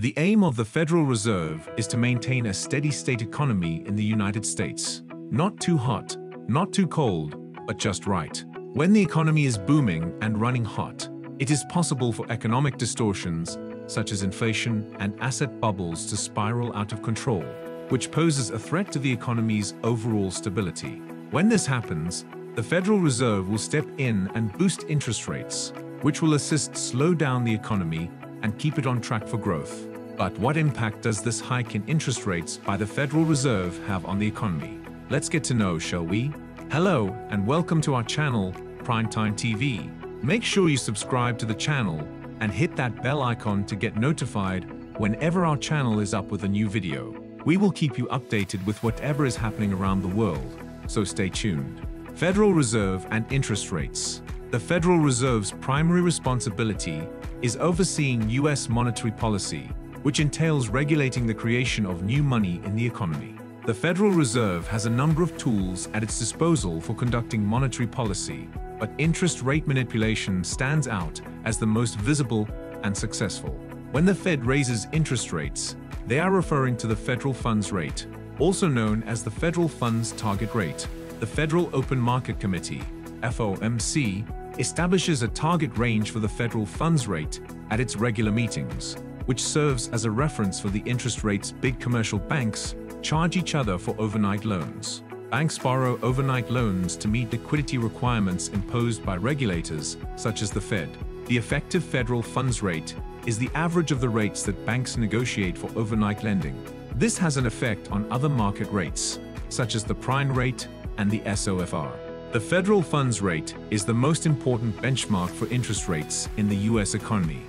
The aim of the Federal Reserve is to maintain a steady state economy in the United States. Not too hot, not too cold, but just right. When the economy is booming and running hot, it is possible for economic distortions, such as inflation and asset bubbles to spiral out of control, which poses a threat to the economy's overall stability. When this happens, the Federal Reserve will step in and boost interest rates, which will assist slow down the economy and keep it on track for growth. But what impact does this hike in interest rates by the Federal Reserve have on the economy? Let's get to know, shall we? Hello, and welcome to our channel, Primetime TV. Make sure you subscribe to the channel and hit that bell icon to get notified whenever our channel is up with a new video. We will keep you updated with whatever is happening around the world, so stay tuned. Federal Reserve and interest rates. The Federal Reserve's primary responsibility is overseeing U.S. monetary policy which entails regulating the creation of new money in the economy. The Federal Reserve has a number of tools at its disposal for conducting monetary policy, but interest rate manipulation stands out as the most visible and successful. When the Fed raises interest rates, they are referring to the federal funds rate, also known as the federal funds target rate. The Federal Open Market Committee, FOMC, establishes a target range for the federal funds rate at its regular meetings which serves as a reference for the interest rates big commercial banks charge each other for overnight loans. Banks borrow overnight loans to meet liquidity requirements imposed by regulators, such as the Fed. The effective federal funds rate is the average of the rates that banks negotiate for overnight lending. This has an effect on other market rates, such as the prime rate and the SOFR. The federal funds rate is the most important benchmark for interest rates in the U.S. economy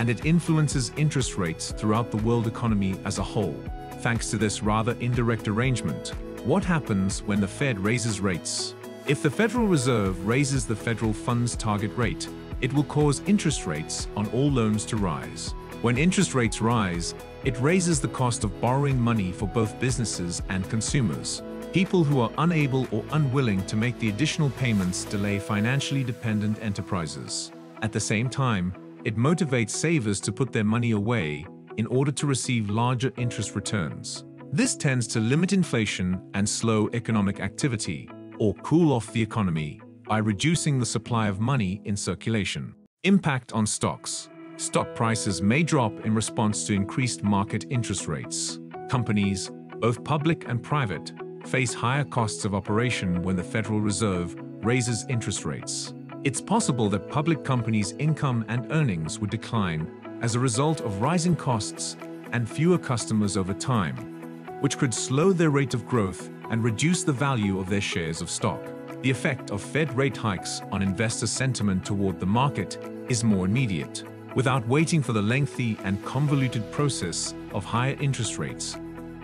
and it influences interest rates throughout the world economy as a whole. Thanks to this rather indirect arrangement, what happens when the Fed raises rates? If the Federal Reserve raises the federal funds target rate, it will cause interest rates on all loans to rise. When interest rates rise, it raises the cost of borrowing money for both businesses and consumers. People who are unable or unwilling to make the additional payments delay financially dependent enterprises. At the same time, it motivates savers to put their money away in order to receive larger interest returns. This tends to limit inflation and slow economic activity, or cool off the economy, by reducing the supply of money in circulation. Impact on stocks. Stock prices may drop in response to increased market interest rates. Companies, both public and private, face higher costs of operation when the Federal Reserve raises interest rates. It's possible that public companies' income and earnings would decline as a result of rising costs and fewer customers over time, which could slow their rate of growth and reduce the value of their shares of stock. The effect of Fed rate hikes on investor sentiment toward the market is more immediate. Without waiting for the lengthy and convoluted process of higher interest rates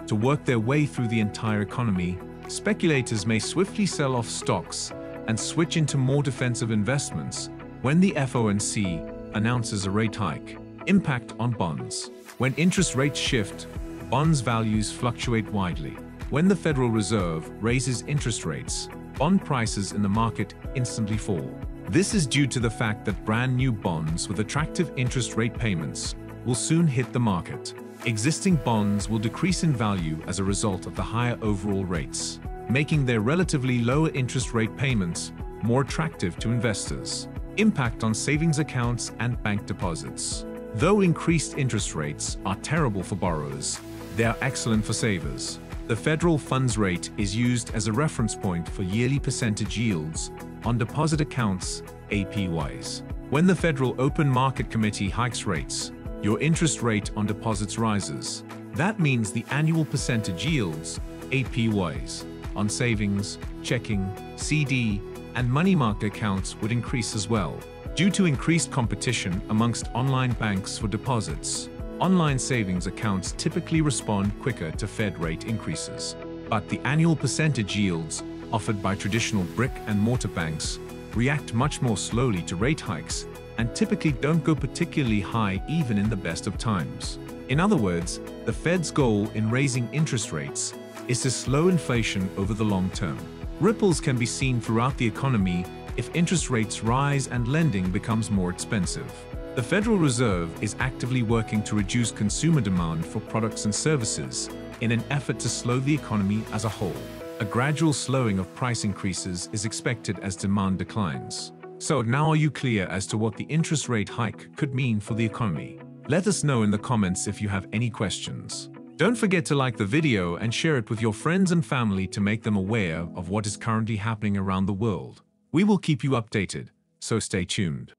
to work their way through the entire economy, speculators may swiftly sell off stocks and switch into more defensive investments when the FOMC announces a rate hike. Impact on bonds. When interest rates shift, bonds values fluctuate widely. When the Federal Reserve raises interest rates, bond prices in the market instantly fall. This is due to the fact that brand new bonds with attractive interest rate payments will soon hit the market. Existing bonds will decrease in value as a result of the higher overall rates making their relatively lower interest rate payments more attractive to investors. Impact on savings accounts and bank deposits. Though increased interest rates are terrible for borrowers, they are excellent for savers. The federal funds rate is used as a reference point for yearly percentage yields on deposit accounts, APYs. When the Federal Open Market Committee hikes rates, your interest rate on deposits rises. That means the annual percentage yields, APYs, on savings, checking, CD, and money market accounts would increase as well. Due to increased competition amongst online banks for deposits, online savings accounts typically respond quicker to Fed rate increases. But the annual percentage yields offered by traditional brick and mortar banks react much more slowly to rate hikes and typically don't go particularly high even in the best of times. In other words, the Fed's goal in raising interest rates is to slow inflation over the long term. Ripples can be seen throughout the economy if interest rates rise and lending becomes more expensive. The Federal Reserve is actively working to reduce consumer demand for products and services in an effort to slow the economy as a whole. A gradual slowing of price increases is expected as demand declines. So now are you clear as to what the interest rate hike could mean for the economy? Let us know in the comments if you have any questions. Don't forget to like the video and share it with your friends and family to make them aware of what is currently happening around the world. We will keep you updated, so stay tuned.